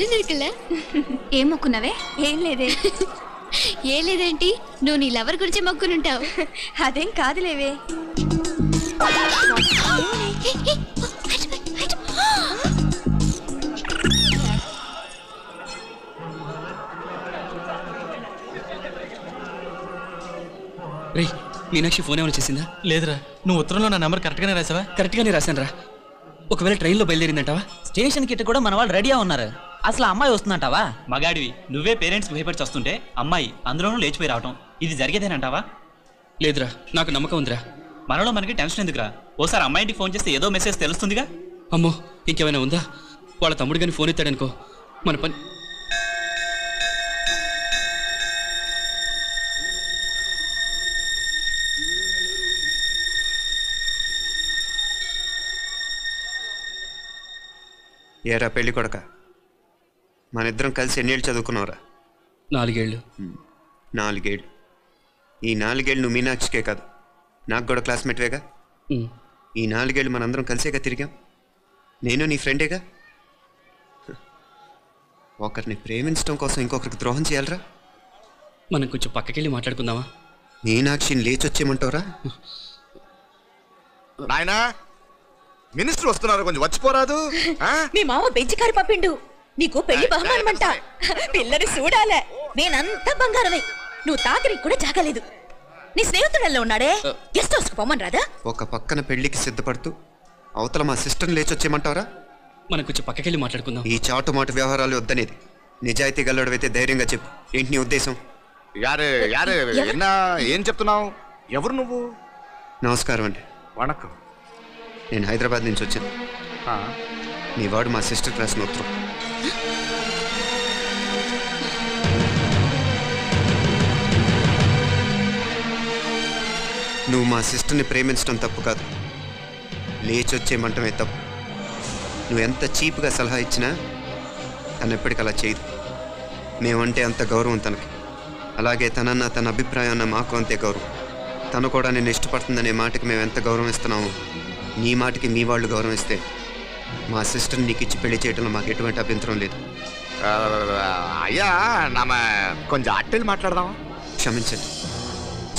చెల్లెలు ఇరుకల ఏం మొక్కున్నావే? ఏం లేదే. ఏ లేదేంటి? నువ్వు నీ లవర్ గురించి మొక్కునుంటావు. అదేం కాదులేవే. మీనాక్షి ఫోన్ ఏమైనా చేసిందా? లేదురా. నువ్వు ఉత్తరంలో నా నెంబర్ కరెక్ట్గానే రాసావా? కరెక్ట్గానే రాశాను రా ఒకవేళ ట్రైన్లో బయలుదేరిందంటావా? స్టేషన్కి ఇట్టు కూడా మన వాళ్ళు రెడీగా ఉన్నారు. అసలు ఆ అమ్మాయి వస్తుందంటావా? మగాడివి. నువ్వే పేరెంట్స్ భయపడి వస్తుంటే అమ్మాయి అందులోనూ లేచిపోయి రావటం. ఇది జరిగేదేనంటావా? లేదురా నాకు నమ్మకం ఉందిరా. మనలో మనకి టెన్షన్ ఎందుకురా? ఓసారి అమ్మాయింటికి ఫోన్ చేస్తే ఏదో మెసేజ్ తెలుస్తుందిగా? అమ్మో ఇంకేమైనా ఉందా? వాళ్ళ తమ్ముడు కానీ ఫోన్ ఎత్తాడనుకో. మన పని ఏరా పెళ్ళి కొడక మన ఇద్దరం కలిసి ఎన్నేళ్ళు చదువుకున్నావురా? నాలుగేళ్ళు. నాలుగేళ్ళు. ఈ నాలుగేళ్ళు నువ్వు మీనాక్షికే కాదు. నాకు కూడా క్లాస్మేట్వేగా. ఈ నాలుగేళ్ళు మనందరం కలిసేగా తిరిగాం. నేను నీ ఫ్రెండేగా? ఒకరిని ప్రేమించడం కోసం ఇంకొకరికి ద్రోహం చేయాలరా. మనం కొంచెం పక్కకెళ్ళి మాట్లాడుకుందామా? మీనాక్షిని లేచొచ్చేయమంటావురా? నాయనా మినిస్టర్ వస్తున్నారు కొంచెం వచ్చిపోరాదు ఆ? మీ మామ బెంచి కారు పంపిండు. నీకు పెళ్ళి బహుమానమంట. పిల్లని చూడాలే నేనంతా బంగారమే. నువ్వు తాకరి కూడా జాగలేదు. నీ స్నేహితుడల్లో ఉన్నాడే? గెస్ట్ హౌస్కు పొమ్మని రాదా? ఒక పక్కన పెళ్ళికి సిద్ధపడుతూ అవతల మా సిస్టర్ని లేచొచ్చేయమంటావురా మనం కొంచెం పక్కకెళ్ళి మాట్లాడుకుందాం. ఈ చాటు మాటు వ్యవహారాలు వద్దనేది. నిజాయితీ గల్లడవైతే ధైర్యంగా చెప్పు. ఏంటి నీ ఉద్దేశం? యారే యారే ఎన్నా ఏం చెప్తున్నావు? ఎవరు నువ్వు? నమస్కారం అండి. వణకం. నేను హైదరాబాద్ నుంచి వచ్చాను. ఆ, మీ వాడు మా సిస్టర్ రాసిన ఉత్తరం నువ్వు మా సిస్టర్ని ప్రేమించడం తప్పు కాదు. లేచొచ్చేయమంటమే తప్పు. నువ్వు ఎంత చీప్గా సలహా ఇచ్చినా తను ఎప్పటికీ అలా చేయదు. మేమంటే అంత గౌరవం తనకి. అలాగే తనన్న తన అభిప్రాయం అన్న మాకు అంతే గౌరవం. తను కూడా నేను ఇష్టపడుతుందనే మాటకి మేము ఎంత గౌరవం ఇస్తున్నామో నీ మాటకి మీ వాళ్ళు గౌరవం ఇస్తే మా సిస్టర్ నీకు ఇచ్చి పెళ్ళి చేయడంలో మాకు ఎటువంటి అభ్యంతరం లేదు. అయ్యా నామ కొంచెం అట్టెలు మాట్లాడదాం క్షమించండి.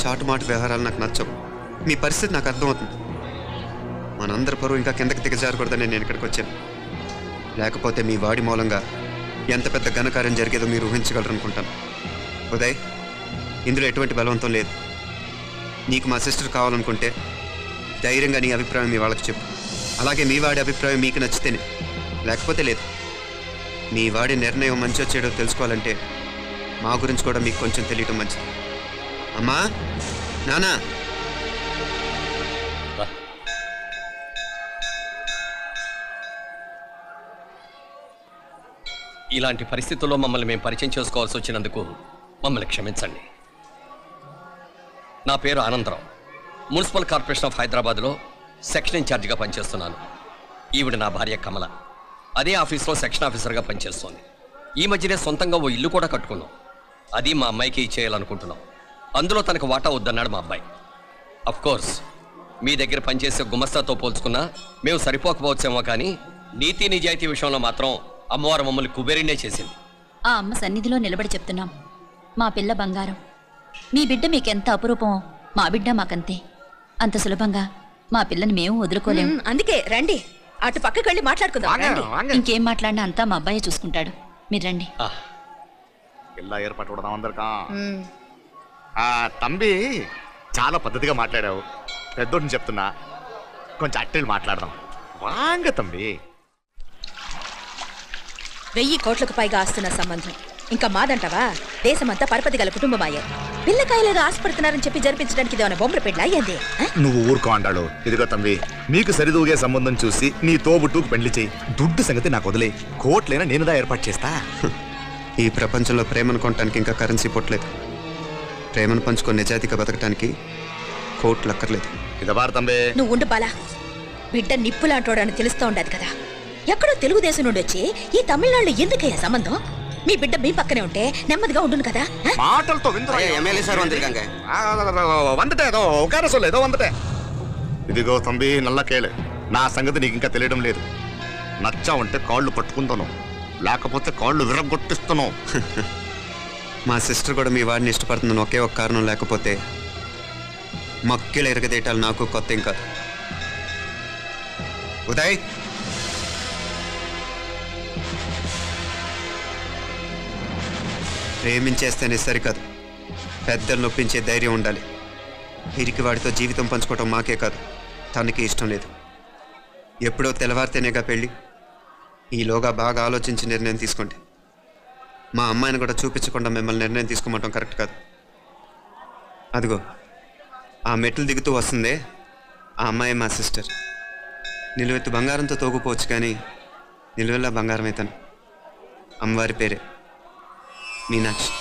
చాటుమాటు వ్యవహారాలు నాకు నచ్చవు. మీ పరిస్థితి నాకు అర్థమవుతుంది. మనందరి పరువు ఇంకా కిందకి దిగజారకూడదని నేను ఇక్కడికి వచ్చాను. లేకపోతే మీ వాడి మూలంగా ఎంత పెద్ద ఘనకార్యం జరిగేదో మీరు ఊహించగలరు అనుకుంటాను ఉదయ్ ఇందులో ఎటువంటి బలవంతం లేదు. నీకు మా సిస్టర్ కావాలనుకుంటే ధైర్యంగా నీ అభిప్రాయం మీ వాళ్ళకి చెప్పు. అలాగే మీ వాడి అభిప్రాయం మీకు నచ్చితేనే. లేకపోతే లేదు. మీ వాడి నిర్ణయం మంచి చెడో తెలుసుకోవాలంటే మా గురించి కూడా మీకు కొంచెం తెలియటం మంచిది. అమ్మా నానా. ఇలాంటి పరిస్థితుల్లో మమ్మల్ని మేము పరిచయం చేసుకోవాల్సి వచ్చినందుకు మమ్మల్ని క్షమించండి. నా పేరు ఆనందరావు. మున్సిపల్ కార్పొరేషన్ ఆఫ్ హైదరాబాద్లో సెక్షన్ ఇన్ఛార్జిగా పనిచేస్తున్నాను. ఈవిడ నా భార్య కమల. అదే ఆఫీస్లో సెక్షన్ ఆఫీసర్గా పనిచేస్తోంది. ఈ మధ్యనే సొంతంగా ఓ ఇల్లు కూడా కట్టుకున్నాం. అది మా అమ్మాయికి ఇచ్చేయాలనుకుంటున్నాం. అందులో తనకు వాటా వద్దన్నాడు మా అబ్బాయి. అఫ్ కోర్స్ మీ దగ్గర పనిచేసే గుమస్తాతో పోల్చుకున్నా మేము సరిపోకపోవచ్చేమో కానీ నీతి నిజాయితీ విషయంలో మాత్రం అమ్మవారు మమ్మల్ని కుబేరినే చేసింది. ఆ అమ్మ సన్నిధిలో నిలబడి చెప్తున్నాం. మా పిల్ల బంగారం. మీ బిడ్డ మీకెంత అపురూపమో మా బిడ్డ మాకంతే. అంత సులభంగా మా పిల్లని మేము వదులుకోలేము అందుకే రండి. అటు పక్కకి వెళ్ళి మాట్లాడుకుందాం. ఇంకేం మాట్లాడినా అంతా మా అబ్బాయి చూసుకుంటాడు. మీరు రండి. ఆ తంబి చాలా పద్ధతిగా మాట్లాడావు. పెద్దోడిని చెప్తున్నా. కొంచెం అట్టెలు మాట్లాడదాం. వాంగ తంబి వెయ్యి కోట్లకు పైగా ఆస్తున్న సంబంధం. ఇంకా మాదంటావా? దేశమంతా పరపతి గల కుటుంబమాయే. పిల్లకాయలేదో ఆశపడుతున్నారని చెప్పి జరిపించడానికి ఇదేమైనా బొమ్మర పెళ్ళ అయ్యింది నువ్వు ఊరుకో అంటాడు ఇదిగో తంబి నీకు సరిదూగే సంబంధం చూసి నీ తోబుట్టుకు పెళ్ళి చేయి. దుడ్డు సంగతి నాకు వదిలే. కోట్లైనా నేనుదా ఏర్పాటు చేస్తా. ఈ ప్రపంచంలో ప్రేమను కొనటానికి ఇంకా కరెన్సీ పుట్టలేదు ప్రేమను పంచుకొని నిజాయితీగా బతకటానికి కోట్లు అక్కర్లేదు. ఇది బారు తంబే. నువ్వు ఉండు బాలా. బిడ్డ నిప్పులాంటోడని తెలుస్తూ ఉండదు కదా. ఎక్కడో తెలుగుదేశం నుండి వచ్చి ఈ తమిళనాడులో ఎందుకయ్యా సంబంధం? మీ బిడ్డ మీ పక్కనే ఉంటే నెమ్మదిగా ఉండును కదా? మాటలతో ఎమ్మెల్యే సార్ వందిరికాంగ వందటే ఏదో వందటే. ఇదిగో తంబి నల్ల కేళే నా సంగతి నీకు ఇంకా తెలియడం లేదు. నచ్చా ఉంటే కాళ్ళు పట్టుకుంటాను లేకపోతే కాళ్ళు విరగొట్టిస్తున్నావు మా సిస్టర్ కూడా మీ వాడిని ఇష్టపడుతుందని ఒకే ఒక కారణం లేకపోతే మక్కిలు ఎరగదీయటాలు నాకు కొత్త ఇంకా కాదు. ఉదయ్! ప్రేమించేస్తేనే సరికాదు. పెద్దలు నొప్పించే ధైర్యం ఉండాలి. వీరికి వాడితో జీవితం పంచుకోవటం మాకే కాదు. తనకి ఇష్టం లేదు. ఎప్పుడో తెల్లవారితేనేగా పెళ్ళి. ఈలోగా బాగా ఆలోచించి నిర్ణయం తీసుకోండి. మా అమ్మాయిని కూడా చూపించకుండా మిమ్మల్ని నిర్ణయం తీసుకోమంటాం కరెక్ట్ కాదు. అదిగో ఆ మెట్లు దిగుతూ వస్తుందే ఆ అమ్మాయి మా సిస్టర్. నిలువెత్తు బంగారంతో తోగుపోవచ్చు కానీ నిలువెల్లా బంగారం అవుతాను అమ్మవారి పేరే మీనాక్షి.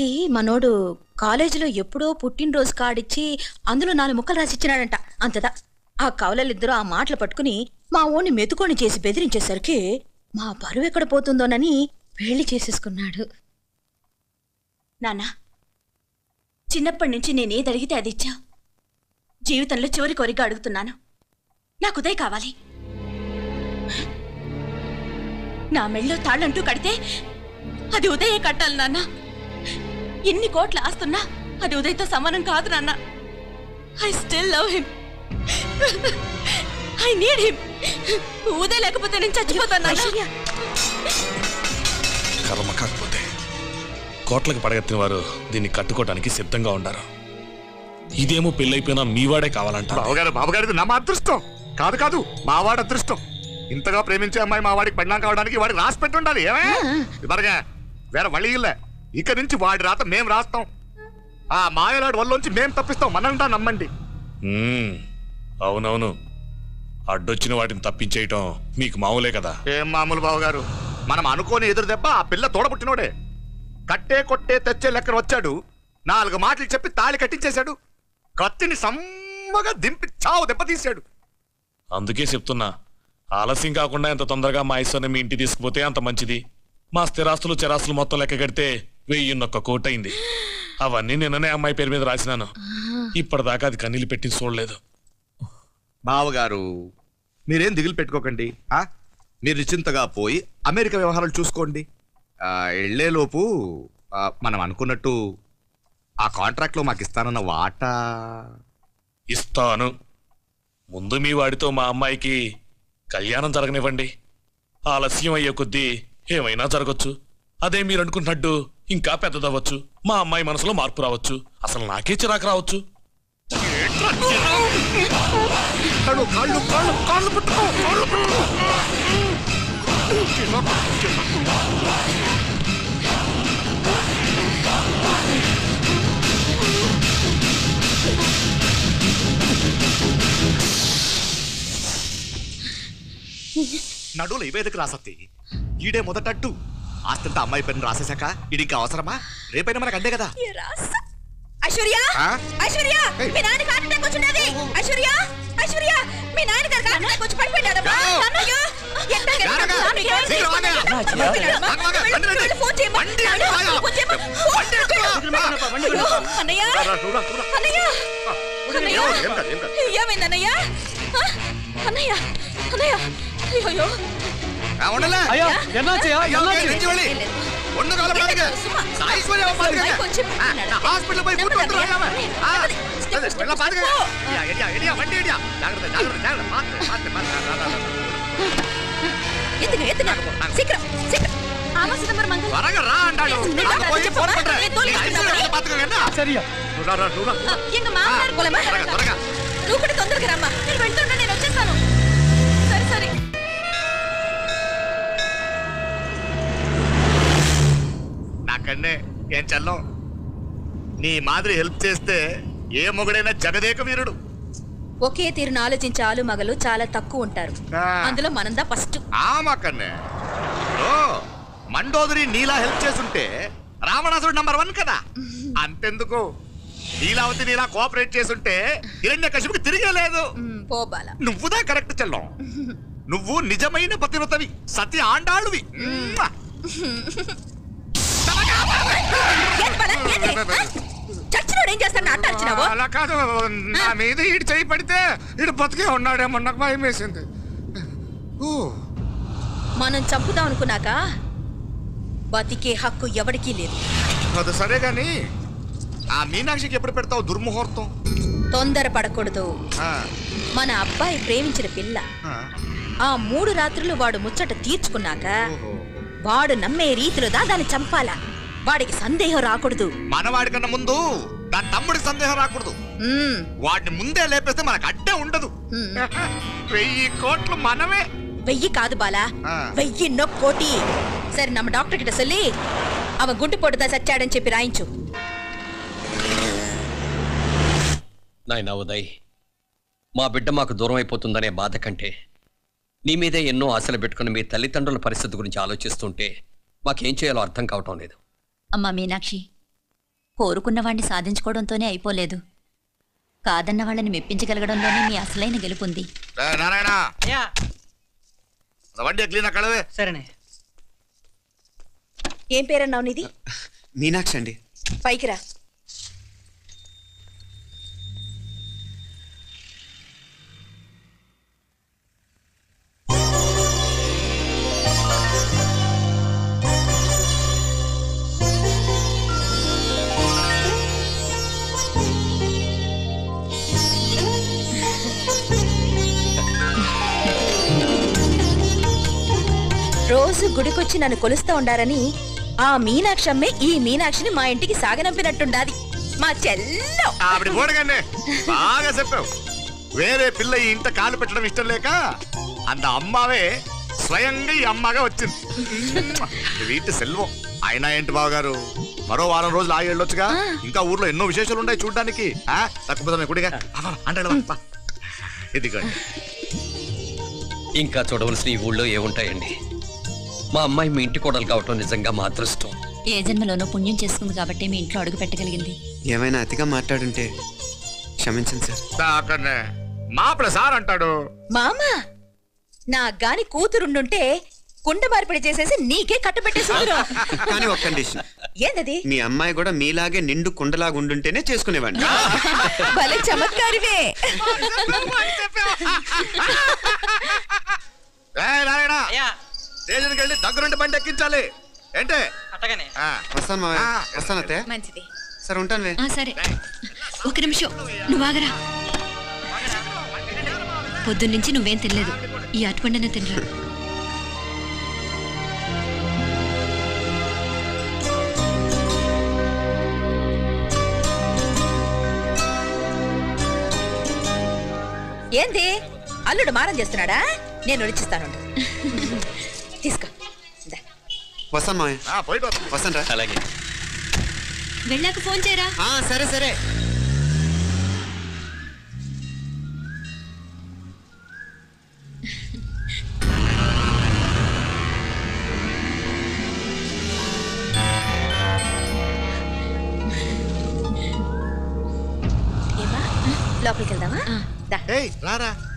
ఆ మనోడు కాలేజీలో ఎప్పుడో పుట్టినరోజు కాడిచ్చి అందులో నాలుగు ముక్కలు రాసిచ్చినాడంట. అంతదా? ఆ కవలలిద్దరూ ఆ మాటలు పట్టుకుని మా ఓణ్ణి మెతుకొని చేసి బెదిరించేసరికి మా బరువు ఎక్కడ పోతుందోనని పెళ్ళి చేసేసుకున్నాడు. నానా చిన్నప్పటి నుంచి నేనేది అడిగితే అది ఇచ్చా. జీవితంలో చివరి కోరిక అడుగుతున్నాను. నాకు ఉదయ్ కావాలి. నా మెళ్ళో తాళ్ళంటూ కడితే అది ఉదయే కట్టాలి నాన్న. ఎన్ని కోట్ల ఆస్తున్నా అది ఉదయ్తో సమానం కాదు నాన్న. I still love him I need him Uday లేకపోతే నేను చచ్చిపోతాను కర్మ కాకపోతే కోట్లకు పడగెత్తిన వారు దీన్ని కట్టుకోవడానికి సిద్ధంగా ఉండారు. ఇదేమో పెళ్ళైపోయినా మీవాడే కావాలంట బావగారు బావగారిది నా మా అదృష్టం. కాదు కాదు మావాడి అదృష్టం. ఇంతగా ప్రేమించే అమ్మాయి మా వాడికి పెళ్ళాం కావడానికి వాడికి రాసి పెట్టి ఉండాలి ఏమే ఇవరగా వేరే వళ్ళి ఇల్లే. ఇక నుంచి వాడి రాత మేం రాస్తాం. ఆ మాయలాడి వల్లోంచి మేం తప్పిస్తాం. మనంటా నమ్మండి. మ్మ్. అవునవును. అడ్డొచ్చిన వాటిని తప్పించేయటం మీకు మామూలే కదా. ఏం మామూలు బావగారు? మనం అనుకోని ఎదురు దెబ్బ ఆ పిల్ల తోడబుట్టినోడే కట్టే కొట్టే తెచ్చే లెక్కన వచ్చాడు. నాలుగు మాటలు చెప్పి తాళి కట్టించేశాడు. కత్తిని సమ్మగా దింపి చావు దెబ్బతీశాడు అందుకే చెప్తున్నా ఆలస్యం కాకుండా ఎంత తొందరగా మా ఐశ్వర్ని మీ ఇంటికి తీసుకుపోతే అంత మంచిది. మా స్థిరాస్తులు చిరాస్తులు మొత్తం లెక్క కడితే వెయ్యిన్నొక్క కోటైంది. అవన్నీ నిన్ననే అమ్మాయి పేరు మీద రాసినాను. ఇప్పటిదాకా అది కన్నీళ్ళు పెట్టి చూడలేదు. బావగారు మీరేం దిగులు పెట్టుకోకండి ఆ? మీరు నిశ్చింతగా పోయి అమెరికా వ్యవహారాలు చూసుకోండి. ఆ, వెళ్ళేలోపు ఆ, మనం అనుకున్నట్టు ఆ కాంట్రాక్ట్లో మాకు ఇస్తానన్న వాటా? ఇస్తాను. ముందు మీ వాడితో మా అమ్మాయికి కళ్యాణం జరగనివ్వండి. ఆలస్యం అయ్యే కొద్దీ ఏమైనా జరగచ్చు. అదే మీరు అనుకుంటున్నట్టు ఇంకా పెద్దదవ్వచ్చు. మా అమ్మాయి మనసులో మార్పు రావచ్చు. అసలు నాకే చిరాకు రావచ్చు. కాళ్ళు కాళ్ళు కాళ్ళు నడువులు ఇవేదకు రాసత్తి. ఈడే మొదటట్టు. ఆస్తంతా అమ్మాయి పేరుని రాసేశాక ఇది ఇంకా అవసరమా? రేపైనా మనకు అందే కదా. ఐశ్వర్య? ఐశ్వర్య. మీ నాన్న హార్ట్ అటాక్ వచ్చినది ఐశ్వర్య! ఐశ్వర్య! మీ నాన్న గారు హార్ట్ అటాక్ వచ్చి అన్నయ్య. అన్నయ్య! అన్నయ్య! అయ్యో ఆ, ఉండలే. అయ్యో ఎన్నాచయ్యా అయ్యో, ఓకే, నుంచి వెళ్ళి. ఒళ్ళు కాలపడానికి. సాయిశ్వర్య అమ్మ పాతికే. ఆ, నా హాస్పిటల్ పోయి ఫుడ్ పట్టుకురా, రాయమ్మ. ఆ, అదే, వెళ్ళ పాతికే. ఇడియా, ఇడియా, ఇడియా, బండి ఇడియా. జాగ్రత్త, జాగ్రత్త, జాగ్రత్త. పాతికే, పాతికే, పాతికే. రా, రా, రా, రా. ఎత్తుగా ఎత్తుగా శీఘ్రం శీఘ్రం ఆమసిదమ్మర్ మంగళ త్వరగా రా అంటాడు. నేను నాకు పోయి చెప్పమ్మా. ఫోన్ పట్టురా. నేను తోలు నీ ఐశ్వర్య నాకన్నే ఏం చల్లం? నీ మాదిరి హెల్ప్ చేస్తే ఏ మొగుడైనా జగదేక వీరుడు. ఒకే తీరును ఆలోచించే ఆలు మగలు చాలా తక్కువ ఉంటారు. ఆ. అందులో మనందా ఫస్ట్. ఆమాకన్నే ఓ మండోదరి నీలా హెల్ప్ చేసుంటే రావణాసుడు నంబర్ వన్ కదా? అంతెందుకు? నీలావతి నీలా కోఆపరేట్ చేసుంటే హిరణ్య కశిపుకి తిరిగే లేదు పోబాల నువ్వుదా కరెక్ట్ చెల్లం? నువ్వు నిజమైన పతివ్రతవి సతి ఆండాళ్ళువి చచ్చినోడు ఏం అట్ట వచ్చినావు అలా కాదు. నా మీద ఈడు చేయి పడితే బతికే ఉన్నాడేమో నాకు భయం వేసింది. మనం చంపుదాం అనుకున్నాక బతికే హక్కు ఎవరికీ లేదు. అది సరే గాని ఆ మీనాక్షికి ఎప్పుడు పెడతావు దుర్ముహూర్తం? తొందర పడకూడదు. మన అబ్బాయి ప్రేమించిన పిల్ల. ఆ. మూడు రాత్రులు వాడు ముచ్చట తీర్చుకున్నాక వాడు నమ్మే రీతిలోదా దాన్ని చంపాలా? వాడికి సందేహం రాకూడదు. మనవాడి కన్నా ముందు నా తమ్ముడికి సందేహం రాకూడదు. వాడిని ముందే లేపేస్తే మనకు అడ్డే ఉండదు. వెయ్యి కోట్లు మనమే. వెయ్యి కాదు బాలా. వెయ్యి కోటి సరే నమ్మ డాక్టర్ కిట సొల్లి. అవ குண்டு போட்டுதான் సచ్చాడని చెప్పి రాయించు. నాయన ఉదయ్ మా బిడ్డ మాకు దూరం అయిపోతుందనే బాధ కంటే నీ మీదే ఎన్నో ఆశలు పెట్టుకుని మీ తల్లిదండ్రుల పరిస్థితి గురించి ఆలోచిస్తుంటే మాకేం చేయాలో అర్థం కావటం లేదు. అమ్మా మీనాక్షి కోరుకున్న వాణ్ణి సాధించుకోవడంతోనే అయిపోలేదు. కాదన్న వాళ్ళని మెప్పించగలగడంలోనే మీ అసలైన గెలుపుంది. ఏ, నారాయణ! వడ్డీ క్లీన్ కడవే సరేనే. ఏం పేరన్నావు నీది? మీనాక్షి అండి. పైకి రా. గుడికొచ్చి నన్ను కొలుస్తా ఉండారని ఆ మీనాక్షమ్మే ఈ మీనాక్షిని మా ఇంటికి సాగనంపినట్టుండాది. మా చెల్లో. ఆవిడ పోడగానే బాగా చెప్పావు. వేరే పిల్ల ఈ ఇంట కాలు పెట్టడం ఇష్టం లేక అంత అమ్మావే స్వయంగా ఈ అమ్మగా వచ్చింది. వీటి సెల్వం. అయినా ఏంటి బావగారు? మరో వారం రోజులు ఆగి వెళ్ళొచ్చుగా? ఇంకా ఊర్లో ఎన్నో విశేషాలు ఉన్నాయి చూడడానికి. తక్కువ కుడిగా అంటే ఇదిగోండి. ఇంకా చూడవలసిన ఈ ఊళ్ళో ఏముంటాయండి? మా అమ్మాయి మీ ఇంటి కోడలు కావటం నిజంగా మా అదృష్టం. ఏ జన్మలోనో పుణ్యం చేసుకుంది కాబట్టి మీ ఇంట్లో అడుగు పెట్టగలిగింది. ఏమైనా అతిగా మాట్లాడుంటే క్షమించండి సార్. మాపల సార్ అంటాడు. మామ నా గాని కూతురుండుంటే కుండ మార్పిడి చేసేసి నీకే కట్టబెట్టేసి కానీ ఒక కండిషన్. ఏందది? మీ అమ్మాయి కూడా మీలాగే నిండు కుండలాగా ఉండుంటేనే చేసుకునేవాడిని. భలే చమత్కారివే. నారాయణ. స్టేషన్కి వెళ్ళి దగ్గరుండి బండి ఎక్కించాలి. ఏంటే? అట్టగానే. ఆ, వస్తాను మావయ్య. వస్తాను అత్తయ్య. మంచిది. సరే ఉంటాను. ఆ, సరే. ఒక నిమిషం. నువ్వు ఆగరా. పొద్దున్నుంచి నువ్వేం తినలేదు. ఈ అటుపండనే తినరా? ఏంది? అల్లుడు మారం చేస్తున్నాడా? నేను ఒలిచిస్తాను తీసుకో. వస్తాను పోయిట్ వస్తా. వస్తాను రా. అలాగే. వెళ్ళాక ఫోన్ చేయరా? ఆ, సరే సరే. లోపలికి వెళ్దామా? దా. ఏయ్ రారా.